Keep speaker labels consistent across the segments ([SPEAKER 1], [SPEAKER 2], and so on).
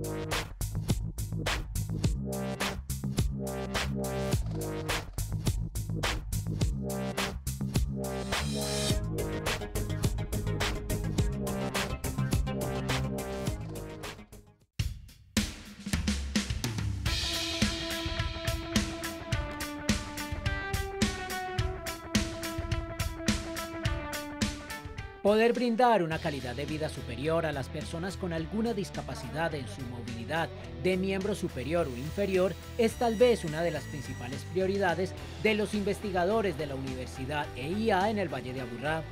[SPEAKER 1] Thank Poder brindar una calidad de vida superior a las personas con alguna discapacidad en su movilidad de miembro superior o inferior es tal vez una de las principales prioridades de los investigadores de la Universidad EIA en el Valle de Aburrá.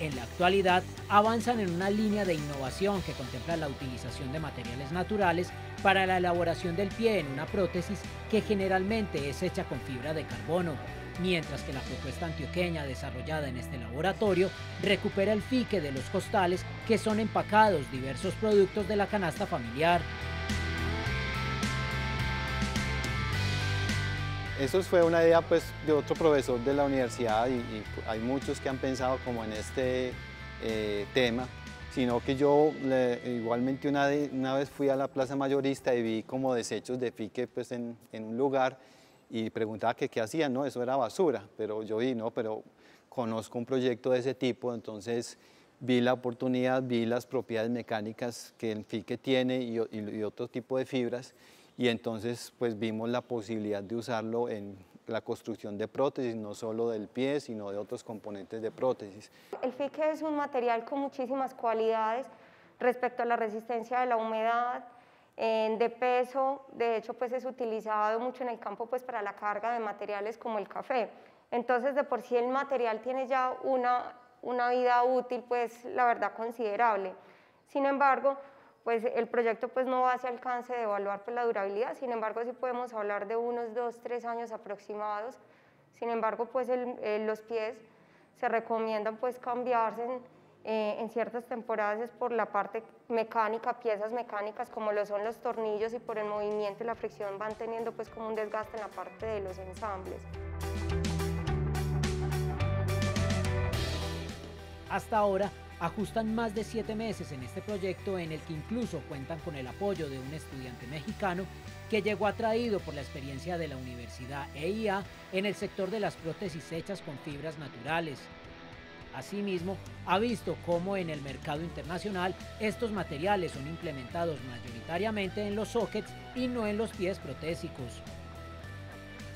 [SPEAKER 1] En la actualidad, avanzan en una línea de innovación que contempla la utilización de materiales naturales para la elaboración del pie en una prótesis que generalmente es hecha con fibra de carbono, mientras que la propuesta antioqueña desarrollada en este laboratorio recupera el fique de los costales que son empacados diversos productos de la canasta familiar.
[SPEAKER 2] Eso fue una idea pues, de otro profesor de la universidad y, hay muchos que han pensado como en este eh, tema, sino que yo igualmente una, una, vez fui a la plaza mayorista y vi como desechos de fique pues, en, en un lugar y preguntaba que qué hacían, no, eso era basura, pero yo vi, no, pero conozco un proyecto de ese tipo, entonces vi la oportunidad, vi las propiedades mecánicas que el FIQUE tiene y, y, otro tipo de fibras, y entonces pues vimos la posibilidad de usarlo en la construcción de prótesis, no solo del pie, sino de otros componentes de prótesis.
[SPEAKER 3] El FIQUE es un material con muchísimas cualidades respecto a la resistencia de la humedad, de peso, de hecho pues es utilizado mucho en el campo pues para la carga de materiales como el café. Entonces de por sí el material tiene ya una, una vida útil pues la verdad considerable. Sin embargo, pues el proyecto pues no hacia alcance de evaluar pues, la durabilidad, sin embargo sí podemos hablar de unos dos, tres años aproximados. Sin embargo, pues los pies se recomiendan pues cambiarse en, eh, en ciertas temporadas es por la parte mecánica, piezas mecánicas como lo son los tornillos y por el movimiento y la fricción van teniendo pues como un desgaste en la parte de los ensambles.
[SPEAKER 1] Hasta ahora ajustan más de siete meses en este proyecto en el que incluso cuentan con el apoyo de un estudiante mexicano que llegó atraído por la experiencia de la Universidad EIA en el sector de las prótesis hechas con fibras naturales, Asimismo, ha visto cómo en el mercado internacional estos materiales son implementados mayoritariamente en los sockets y no en los pies protésicos.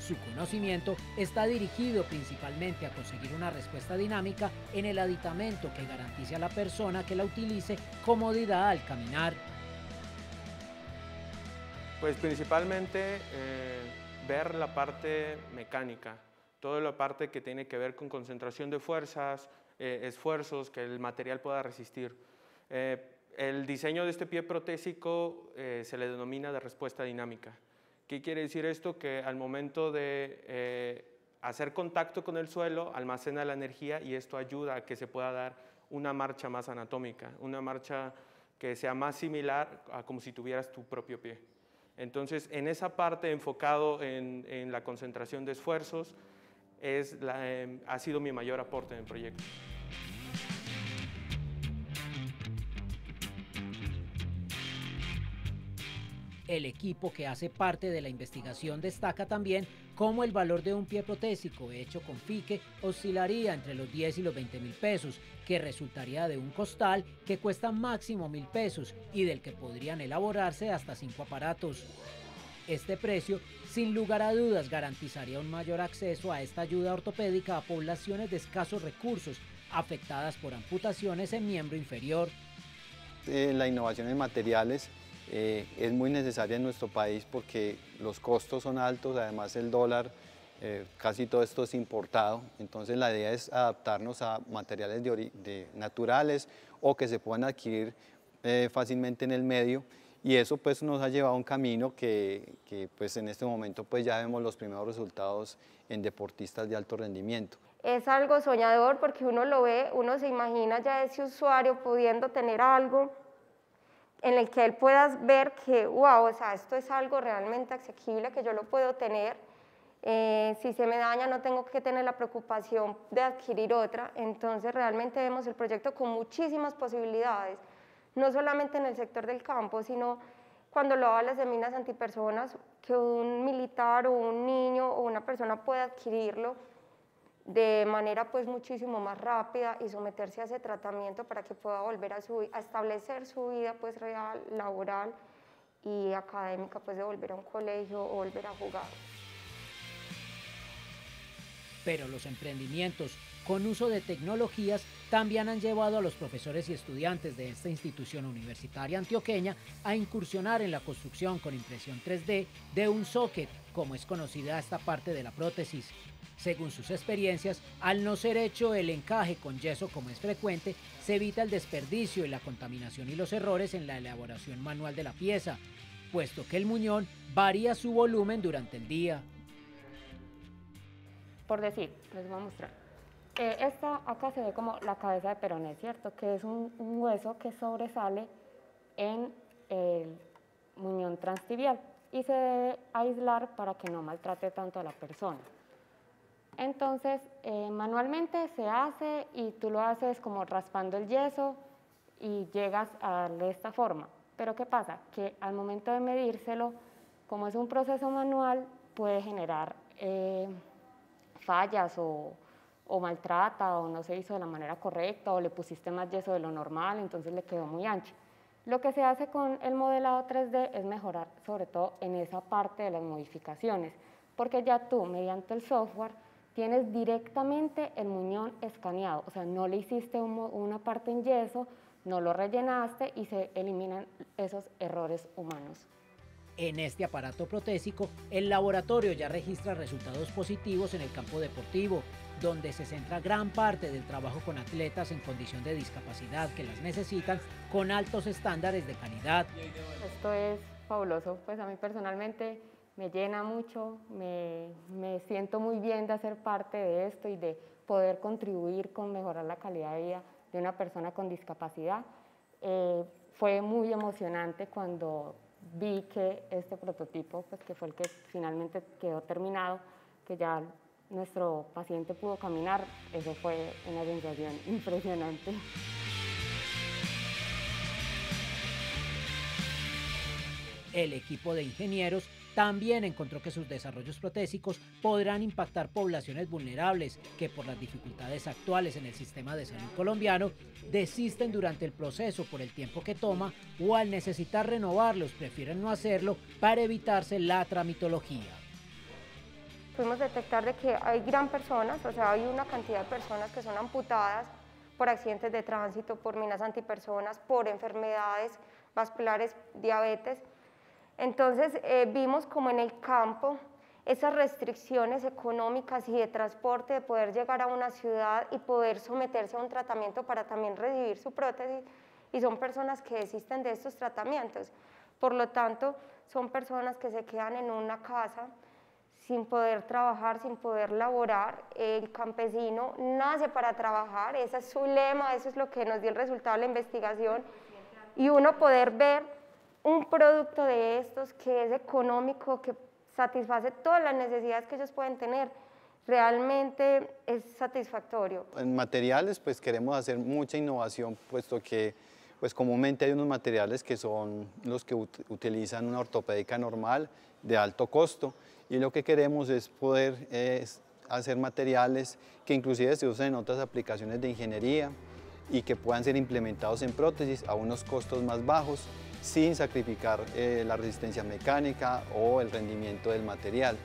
[SPEAKER 1] Su conocimiento está dirigido principalmente a conseguir una respuesta dinámica en el aditamento que garantice a la persona que la utilice comodidad al caminar.
[SPEAKER 4] Pues principalmente eh, ver la parte mecánica, toda la parte que tiene que ver con concentración de fuerzas, eh, esfuerzos que el material pueda resistir. Eh, el diseño de este pie protésico se le denomina de respuesta dinámica. ¿Qué quiere decir esto? Que al momento de hacer contacto con el suelo, almacena la energía y esto ayuda a que se pueda dar una marcha más anatómica, una marcha que sea más similar a como si tuvieras tu propio pie. Entonces, en esa parte enfocado en, en la concentración de esfuerzos, es em, ha sido mi mayor aporte en el proyecto.
[SPEAKER 1] El equipo que hace parte de la investigación destaca también cómo el valor de un pie protésico hecho con fique oscilaría entre los 10 y los 20 mil pesos, que resultaría de un costal que cuesta máximo mil pesos y del que podrían elaborarse hasta cinco aparatos. Este precio, sin lugar a dudas, garantizaría un mayor acceso a esta ayuda ortopédica a poblaciones de escasos recursos afectadas por amputaciones en miembro inferior.
[SPEAKER 2] Eh, la innovación en materiales eh, es muy necesaria en nuestro país porque los costos son altos, además el dólar, eh, casi todo esto es importado, entonces la idea es adaptarnos a materiales de, naturales o que se puedan adquirir fácilmente en el medio y eso pues nos ha llevado a un camino que, que, pues en este momento pues ya vemos los primeros resultados en deportistas de alto rendimiento.
[SPEAKER 3] Es algo soñador porque uno lo ve, uno se imagina ya ese usuario pudiendo tener algo en el que él pueda ver que, wow, o sea, esto es algo realmente asequible que yo lo puedo tener. Eh, si se me daña no tengo que tener la preocupación de adquirir otra. Entonces realmente vemos el proyecto con muchísimas posibilidades no solamente en el sector del campo, sino cuando lo hablas de minas antipersonas, que un militar o un niño o una persona pueda adquirirlo de manera pues muchísimo más rápida y someterse a ese tratamiento para que pueda volver a, su, a establecer su vida pues real, laboral y académica, pues de volver a un colegio o volver a jugar.
[SPEAKER 1] Pero los emprendimientos con uso de tecnologías también han llevado a los profesores y estudiantes de esta institución universitaria antioqueña a incursionar en la construcción con impresión 3D de un socket, como es conocida esta parte de la prótesis. Según sus experiencias, al no ser hecho el encaje con yeso como es frecuente, se evita el desperdicio y la contaminación y los errores en la elaboración manual de la pieza, puesto que el muñón varía su volumen durante el día.
[SPEAKER 5] Por decir, les voy a mostrar. Eh, esta acá se ve como la cabeza de peroné, ¿cierto? Que es un, hueso que sobresale en el muñón transtibial y se debe aislar para que no maltrate tanto a la persona. Entonces, eh, manualmente se hace y tú lo haces como raspando el yeso y llegas a darle esta forma. Pero ¿qué pasa? Que al momento de medírselo, como es un proceso manual, puede generar eh, fallas o, o maltrata o no se hizo de la manera correcta o le pusiste más yeso de lo normal, entonces le quedó muy ancho. Lo que se hace con el modelado 3D es mejorar sobre todo en esa parte de las modificaciones, porque ya tú mediante el software tienes directamente el muñón escaneado, o sea, no le hiciste una parte en yeso, no lo rellenaste y se eliminan esos errores humanos.
[SPEAKER 1] En este aparato protésico, el laboratorio ya registra resultados positivos en el campo deportivo, donde se centra gran parte del trabajo con atletas en condición de discapacidad que las necesitan con altos estándares de calidad.
[SPEAKER 5] Esto es fabuloso, pues a mí personalmente me llena mucho, me, siento muy bien de hacer parte de esto y de poder contribuir con mejorar la calidad de vida de una persona con discapacidad. Eh, fue muy emocionante cuando vi que este prototipo, pues que fue el que finalmente quedó terminado, que ya nuestro paciente pudo caminar, eso fue una sensación impresionante.
[SPEAKER 1] El equipo de ingenieros también encontró que sus desarrollos protésicos podrán impactar poblaciones vulnerables que por las dificultades actuales en el sistema de salud colombiano desisten durante el proceso por el tiempo que toma o al necesitar renovarlos prefieren no hacerlo para evitarse la tramitología
[SPEAKER 3] pudimos detectar de que hay gran personas, o sea, hay una cantidad de personas que son amputadas por accidentes de tránsito, por minas antipersonas, por enfermedades vasculares, diabetes. Entonces eh, vimos como en el campo esas restricciones económicas y de transporte, de poder llegar a una ciudad y poder someterse a un tratamiento para también recibir su prótesis, y son personas que desisten de estos tratamientos. Por lo tanto, son personas que se quedan en una casa, sin poder trabajar, sin poder laborar. El campesino nace para trabajar, ese es su lema, eso es lo que nos dio el resultado de la investigación. Y uno poder ver un producto de estos que es económico, que satisface todas las necesidades que ellos pueden tener, realmente es satisfactorio.
[SPEAKER 2] En materiales pues queremos hacer mucha innovación, puesto que pues comúnmente hay unos materiales que son los que utilizan una ortopédica normal de alto costo y lo que queremos es poder hacer materiales que inclusive se usan en otras aplicaciones de ingeniería y que puedan ser implementados en prótesis a unos costos más bajos sin sacrificar eh, la resistencia mecánica o el rendimiento del material.